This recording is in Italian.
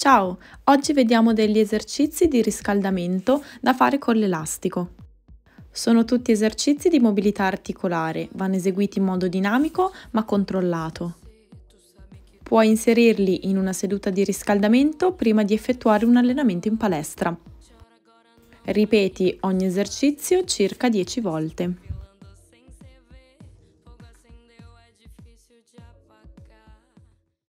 Ciao, oggi vediamo degli esercizi di riscaldamento da fare con l'elastico. Sono tutti esercizi di mobilità articolare, vanno eseguiti in modo dinamico ma controllato. Puoi inserirli in una seduta di riscaldamento prima di effettuare un allenamento in palestra. Ripeti ogni esercizio circa 10 volte.